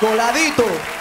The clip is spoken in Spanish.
Coladito.